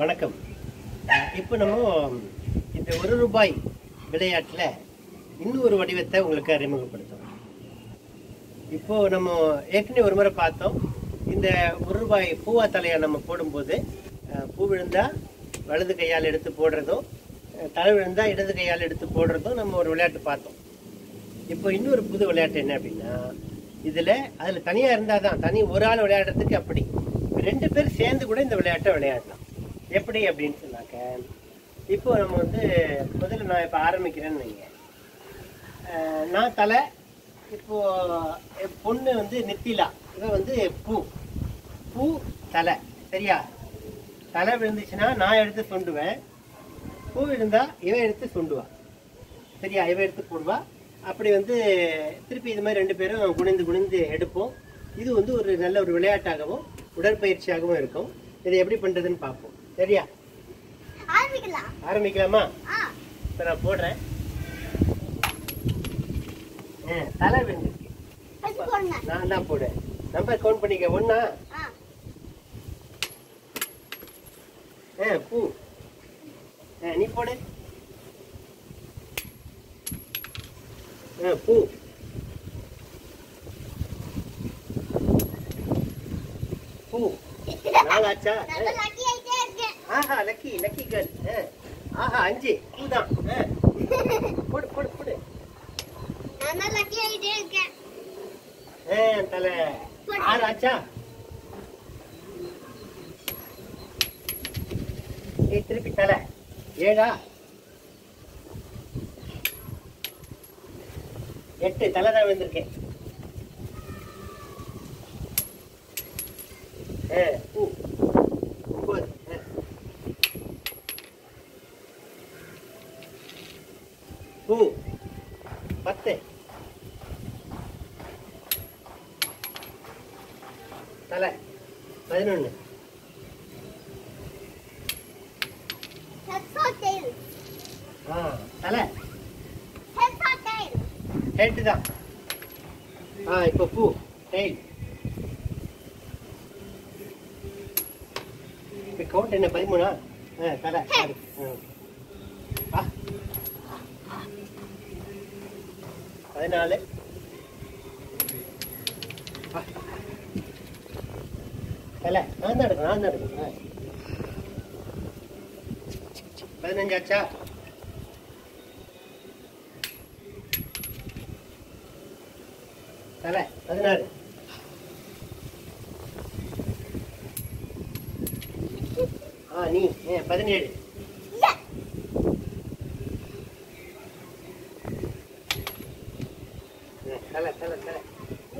வணக்கம். இப்போ நம்ம இந்த ஒரு ரூபாய் விளையாட்டில் இன்னும் ஒரு வடிவத்தை உங்களுக்கு அறிமுகப்படுத்தும் இப்போ நம்ம ஏற்கனவே ஒரு முறை பார்த்தோம். இந்த ஒரு ரூபாய் பூவா தலையை நம்ம போடும்போது பூ விழுந்தா வலது கையால் எடுத்து போடுறதும் தலை விழுந்தா இடது கையால் எடுத்து போடுறதும் நம்ம ஒரு விளையாட்டு பார்த்தோம். இப்போ இன்னொரு புது விளையாட்டு என்ன அப்படின்னா இதில் அதில் தனியாக இருந்தால் தான் தனி ஒரு ஆள் விளையாடுறதுக்கு அப்படி. ரெண்டு பேர் சேர்ந்து கூட இந்த விளையாட்டை விளையாடலாம். எப்படி அப்படின்னு சொன்னாக்க இப்போ நம்ம வந்து முதல்ல நான் இப்போ ஆரம்பிக்கிறேன்னு வைங்க. நான் தலை இப்போ என் பொண்ணு வந்து நித்திலா இவன் வந்து பூ. பூ தலை சரியா? தலை விழுந்துச்சுன்னா நான் எடுத்து சுண்டுவேன். பூ விழுந்தா இவன் எடுத்து சொண்டுவான் சரியா? இவன் எடுத்து போடுவா. அப்படி வந்து திருப்பி இது மாதிரி ரெண்டு பேரும் குனிந்து குனிந்து எடுப்போம். இது வந்து ஒரு நல்ல ஒரு விளையாட்டாகவும் உடற்பயிற்சியாகவும் இருக்கும். இதை எப்படி பண்ணுறதுன்னு பார்ப்போம். சரியா? ஆரம்பிக்கலாம். ஆரம்பிக்கலாமா? இப்போ நான் போடுறேன். தலை விழுந்துருக்கு நான் தான் போடுவேன் நம்பர் கவுண்ட் பண்ணிக்க. ஒண்ணா ஆ. பூ. ஆ நீ போடு. ஆ பூ. பூ. நாலாச்சா நல்ல லக்கி ஆயிட்டே இருக்கேன் ஆஹா லக்கி லக்கி கேர்ள் ஆஹா அஞ்சு பூ தான். போடு போடு போடு. நான் லக்கி ஆயிட்டே இருக்கேன். ஆ தலை. ஆறு ஆச்சா? ஏய் திருப்பி தலை. ஏழா? எட்டு தலை தான் வந்திருக்கேன் பூ. ஒன்பது ஆ. பூ பத்து தலை பதினொன்று ஹெட்ஸ் ஆர் டெயில் ஆ தலை ஹெட்ஸ் ஆர் டெயில் ஹெட் தான் ஆ இப்போ பூ டெய்ல் இப்போ கவுண்ட் என்ன பதிமூணா ஆ தலை சாரி ஆ பதினாலு தலை நான் தான் எடுக்கணும் நான் தான் எடுக்கணும். பதினஞ்சாச்சா? தலை பதினாறு. ஆ நீ ஏ பதினேழு இல்ல ஆ, தலை தலை தலை கூடு நிக்கிற கூடு ஆ. பதினெட்டு ஆச்சா நான் லக்கி ஆ. பத்தொம்போது செடிக்கு தனியா ஊத்துறேன் டேய் டெய்ல் டெய்ல் சீக்கிரம் சீக்கிரம் டேய்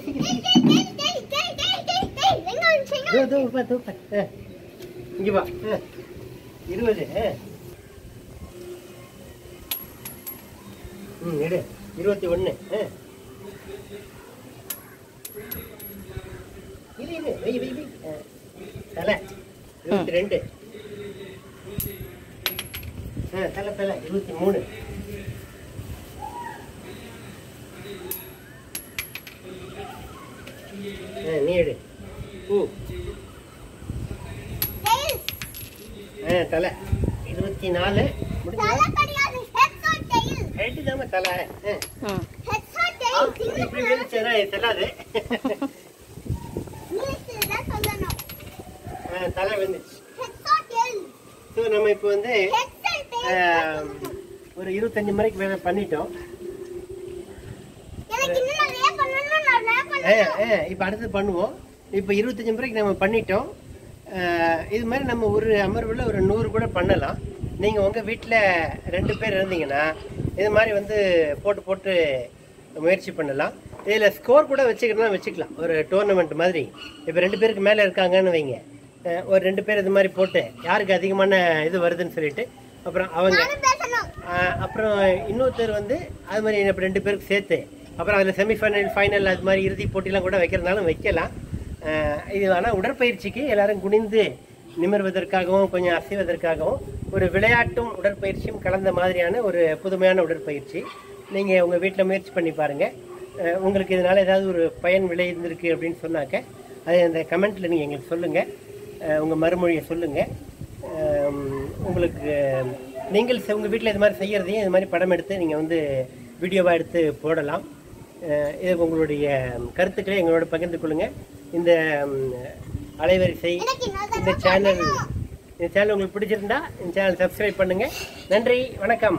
சீக்கிரம் டேய் டேய் டேய் டேய் டேய் டேய் வந்து எங்க தோ தோ. இங்க வா. இருபது. ம் எடு இருபத்தி ஒன்று ஆ. இரு இரு தலை. இருபத்தி ரெண்டு. தலை தலை. இருபத்தி மூணு. ஆ நீ எடு. தலை. இருபத்தி நாலு. தலை ஹெட்டு தாம தலை. இப்படி தான் சொல்லணும் ஆ, தலை வந்துச்சு ஸோ நம்ம இப்போ வந்து ஒரு இருபத்தஞ்சு முறைக்கு வேலை பண்ணிட்டோம். இப்போ அடுத்து பண்ணுவோம். இப்போ இருபத்தஞ்சு முறைக்கு நம்ம பண்ணிட்டோம். இது மாதிரி நம்ம ஒரு அமர்வில் ஒரு நூறு கூட பண்ணலாம். நீங்கள் உங்கள் வீட்டில் ரெண்டு பேர் இருந்தீங்கன்னா இது மாதிரி வந்து போட்டு போட்டு முயற்சி பண்ணலாம். இதில் ஸ்கோர் கூட வச்சுக்கலாம் வச்சுக்கலாம். ஒரு டோர்னமெண்ட் மாதிரி. இப்போ ரெண்டு பேருக்கு மேலே இருக்காங்கன்னு வைங்க. ஒரு ரெண்டு பேர் இது மாதிரி போட்டு யாருக்கு அதிகமான இது வருதுன்னு சொல்லிட்டு அப்புறம் அவங்க அப்புறம் இன்னொருத்தர் வந்து அது மாதிரி இப்போ ரெண்டு பேருக்கு சேர்த்து அப்புறம் அதில் செமிஃபைனல் ஃபைனல் அது மாதிரி இறுதி போட்டிலாம் கூட வைக்கிறதுனாலும் வைக்கலாம். இது ஆனால் உடற்பயிற்சிக்கு எல்லாரும் குனிந்து நிமிர்வதற்காகவும் கொஞ்சம் அசைவதற்காகவும் ஒரு விளையாட்டும் உடற்பயிற்சியும் கலந்த மாதிரியான ஒரு புதுமையான உடற்பயிற்சி. நீங்கள் உங்கள் வீட்டில் முயற்சி பண்ணி பாருங்கள் உங்களுக்கு இதனால் ஏதாவது ஒரு பயன் விளைந்திருக்கு அப்படின்னு சொன்னாக்க அதை அந்த கமெண்ட்டில் நீங்கள் எங்களுக்கு சொல்லுங்கள் உங்கள் மறுமொழியை சொல்லுங்கள் உங்களுக்கு நீங்கள் செ- உங்க வீட்டில் இது மாதிரி செய்கிறதையும் இது மாதிரி படம் எடுத்து நீங்கள் வந்து வீடியோவாக எடுத்து போடலாம். இது உங்களுடைய கருத்துக்களை எங்களோட பகிர்ந்து கொள்ளுங்கள் இந்த அலைவரிசை இந்த சேனல் இந்த சேனல் உங்களுக்கு பிடிச்சிருந்தா இந்த சேனல் சப்ஸ்கிரைப் பண்ணுங்கள் நன்றி வணக்கம்.